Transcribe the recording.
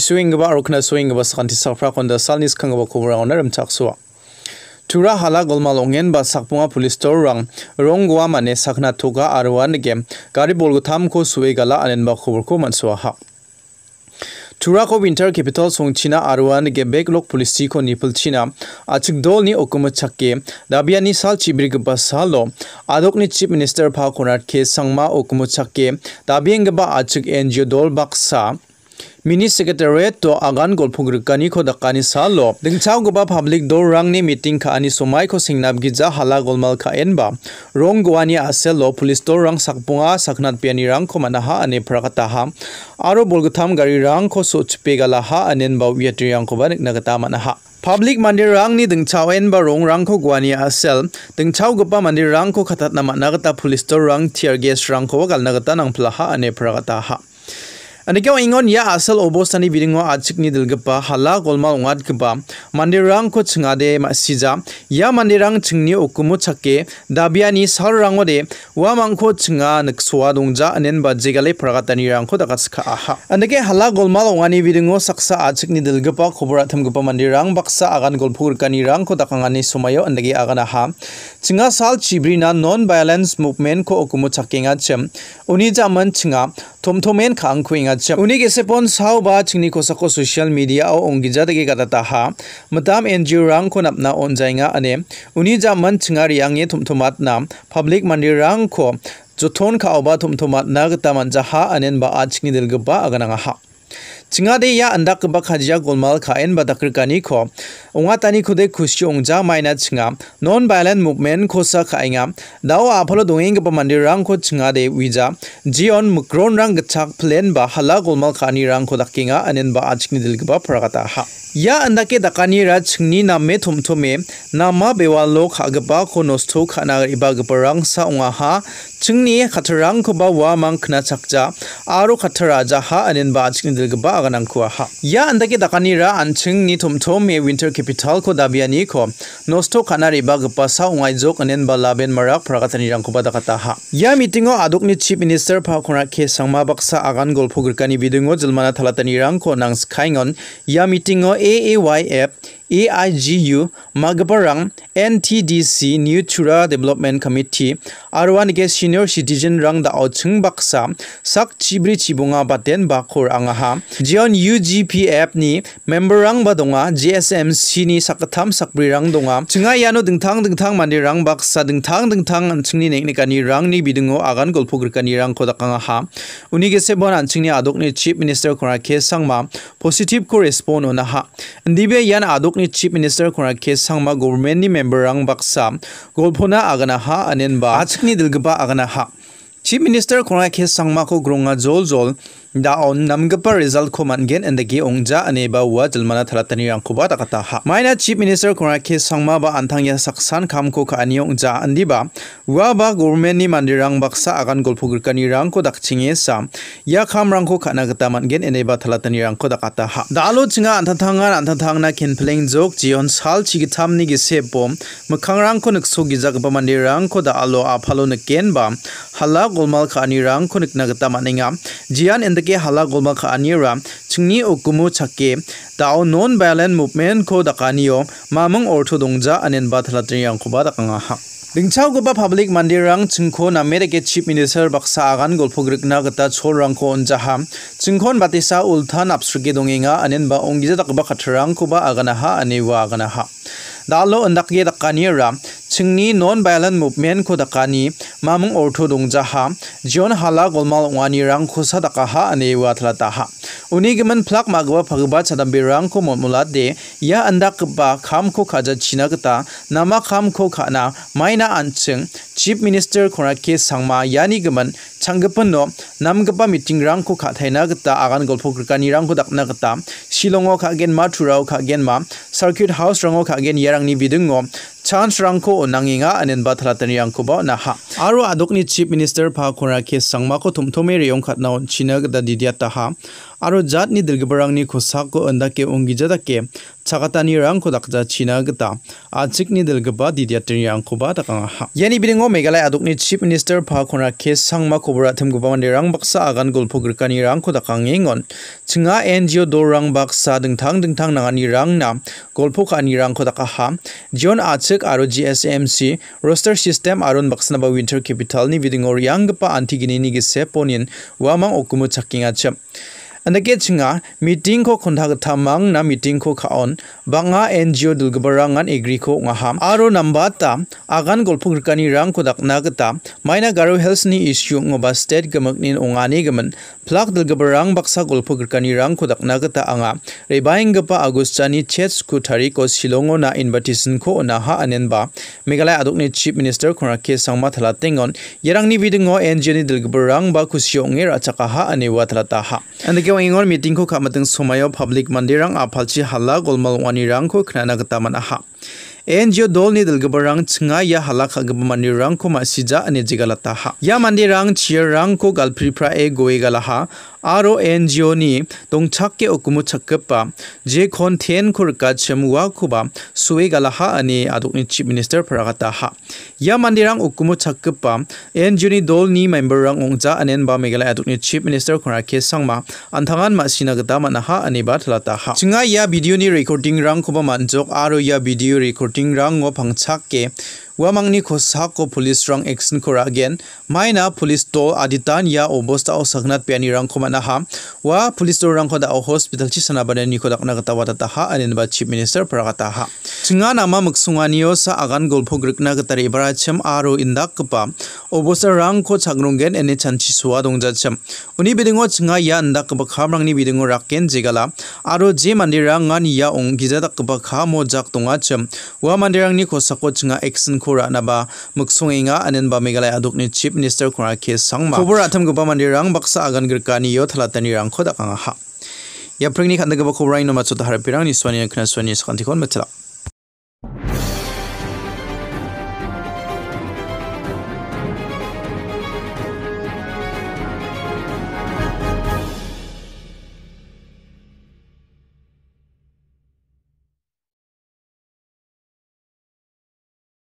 santi safra konda salnis khangba khobra onar amchak suwa tura hala golmal ongen ba sakpunga police tor rang rongwa mane sakna thoga arwan gem gari bolgo tham ko suwe gala anen ba khobor ko manswa ha tura ko winter capital songchina arwan ge backlog police ko nipul china achik dol ni okuma chakke dabia ni sal chibrig ba salo adok ni chief minister pha konat ke sangma okuma chakke dabieng ba achik ngo dol baksa kho dakani salo dingchau goba public dor rangni meeting kha ani somai kho singnab gija hala golmal kha enba rong gwani aselo police dor rang sakpunga saknat piani rang kho manaha ane prakata ha aro bolgutham gari rang kho so chpegala ha anen ba wiatri rang kho banik nagata manaha public mandir rang ni dingchau en ba rong rang kho gwani asel dingchau gopa mandir rang kho khatat na nagata police dor rang tear gas rang kho gal nagata nang phlaha ane prakata ha Anike ingon ya asal obosani bidingo achikni dilgapa hala golmal ongat gapa mandirang ko chingade masija ya mandirang chingni okumu chakke dabiani sarrangode wa mangko chinga nikswa dongja anen ba jegale pragatani rangko dakatska aha. Anike hala golmal ongani bidingo saksa achikni dilgapa khobra thamgapa mandirang baksa agan golphur kani rangko dakangani somayo andage agana ha chinga sal chibrina non violence movement ko okumu chakkenga chem. Uni jaman chinga थोमथोमें खा खुई अच्छा उन्हीं के सेपोन सौनी खोसको social media ओंगीजदे गाम एन जी ओ रंग खो नपना ओनजाइना अने उन्हीं जा मन छिंगा रियांग थोमथोमातना पब्लिक मंदिर रंग खो जोथोन खाओब थोमथोमातना मंजा हा अनेब दिल दिलग्बा अगना हा चिंगादे या अंदाकबा खाजिया गोलमाल खा एनब दक्रका खो onga tani khude khushi ongja maina chinga non violent movement khosa khainga dao aphalo dongeng pa mandir rang kho chinga de wija jion mukron rang gchak plan ba hala golmal khani rang kho dakinga anen ba achni dilgba phragata ha या अंदा के दकानी रा छिंगनी नामे थुमथुमे नामा बेवा लो खागबा को नोस्थो खाना इबा गपरांग सा उंगा हा छिंगनी खथरांग को बा वा मांग खना छकजा आरो खथरा जा हा अनेन बा छिंगनी दिलगबा अगनांग कुआ हा या अंदा के दकानी रा अनछिंगनी थुमथुमे विंटर के capital-ko dabianiko nosto kana riba-gipa sa ongaijok inenba laben marak prakatanirangkoba dakataha. Ya ia aduk adokni chief minister Phakora K sangma baksa agan golpogrikani bidingo jilmana thalatanirangko nangskhaingon ia ya mitingo AAYF AIGU Magbarang NTDC New Chura Development Committee Arwan ge senior citizen rang da ochung baksa sak chibri chibunga baten bakhor angaha jion UGPF ni member rang badonga GSMC ni sakatham sakbri rang donga chunga yano dingthang dingthang mandi rang baksa dingthang dingthang anchingni neknikani rang ni bidungo agan golpogrikani rang kodakanga ha uni ge sebon anchingni adok ni chief minister khora ke sangma positive ko respond ona ha ndibe yan adok ni chief minister khora ke sangma government ni member rang baksa golphona agana ha anen ba achkni dilgba agana ha on namgapa result ko mangen and the ge ongja ane ba wa jalmana thalatani rang ko ba takata ha maina chief minister khora ke sangma ba anthang ya saksan kham ko ka ani ongja andi ba wa ba government ni mandirang baksa agan golphugur kani rang ko dakchinge sa ya kham rang ko khana gata mangen ene ba thalatani rang ko dakata ha da alo chinga anthanthanga anthanthangna kinpleng jok jion sal chigitham ni ge se bom mukhang rang ko nikso gi jag ba mandirang ko da alo aphalo na ken ba hala golmal khani rang ko nikna gata maninga jian and ke hala golma kha anira chingni okumu chakke dao non violent movement ko dakaniyo mamang ortho dongja anen bathalatri yang khoba dakanga ha Dingchau goba public mandirang chingko na mereke chief minister baksa agan golpogrikna gata chorang ko onjaha chingkhon batisa ulthan apsruge dongenga anen ba ongija dakba khathrang ko ba agana ha anewa agana ha dalo andakge dakanira chingni non violent movement ko dakani mamung ortho dongja ha jon hala golmal ongani rang khosa daka ha anewa thlata ha uni giman plak magwa phagba chadam birang ko momula de ya andak ba kham ko khaja china gata nama kham ko khana maina anching chief minister khora ke sangma yani giman changgapon no namgapa meeting rang ko khathaina gata agan golpho krikani rang ko dakna gata shilongo kha gen ma thurao kha gen ma circuit house rango kha gen yarang ni bidungo chance rangko nanginga anen bathla tan yangko ba na ha aro adokni chief minister pha khora ke sangma ko thumthome reyong khatna china da didia ta ha aro jatni dilgiparangni kosako andake onggijadake chakatanirangko dakja china gita achikni dilgipa didiatrengrangkoba dakangaha iani biringo meghalaya adokni chief minister phakona kes sangma kobra themgipa manderang baksa agan golpogrikkanirangko dakangengon chinga ngo dorang baksa dingtang dingtang nanganirangna golpokanirangko dakaha jon achik aro gsmc roster system aron baksnaba winter capitalni biringo rianggipa antiginini gise ponin wamang okumu chakkingacha Andake chinga meeting ko khonda ga thamang na meeting ko khaon banga NGO dulgbarangan agri ko ngaham aro namba ta agan golphu grkani rang ko dakna gata maina garu health ni issue ngoba state gamak nin ongani gaman Plak dil gabar rang baksa golpo girkani rang ko dakna gata anga. Rebaing gapa Agustani Chets ku thari ko silongo na invitation ko na ha anen ba. Meghalaya adokni Chief Minister Khona ke sangma thala tengon. Yerang ni vidingo NGO ni dil gabar rang ba kusio nge ra chaka ha ane wa thala ta ha. Ande ke ingon meeting ko kamatang somayo public mandirang apalchi hala golmal wani rang ko khna na gata man ha. NGO dol ni dalgabarang chinga ya halakha gabamani rang ko masija ane jigalata ha. Ya mandi rang chiar rang ko galpri pra e goe galaha aro NGO ni dongchakke okumu chakpa je khon ten khur ka chemwa khuba suwe galaha ani adokni chief minister paragata ha ya mandirang okumu chakpa NGO ni dol ni member rang ongja anen ba megala adokni chief minister khora ke sangma anthangan ma sina gata mana ha ani ba thlata ha chinga ya video ni recording rang khuba manjok aro ya video recording ting rang ngo phang chak ke वामांग खोसाको police रंग action को रागेन माइना police तो आदितान या ओबोस्ता सगना पेनी रंग को मना हा वा पुलिस तो रंग खोदा हॉस्पिटल ची सना बने निको दकना गता वा दता हा अनिन बा चीफ मिनिस्टर प्रागता हा चिंगा नामा मक्सुंगा नियो सा अगान गोल्फो ग्रिकना गतर इबरा चम आरो इंदा कपा ओबोस्ता रंग को छंगरुंगेन एने छंची सुवा दोंगजा चम उनी बिदिंगो चिंगा या अंदा कपा खाम रंग नी बिदिंगो राकेन जिगला आरो जे मंदिर रंग या ओंग गिजा दकपा खा मो जाक तोंगा चम वा मंदिर रंग नी खोसाको चिंगा action khura na ba muksung inga anen ba megalaya aduk ni chief minister khura ke sangma. Khobura tham gupa mandi rang baksa agan girkani yo thala tani rang khoda kanga ha. Ya pringni khanda gupa khobra ino ma chota harapirang ni swani khna swani sakanti kon matla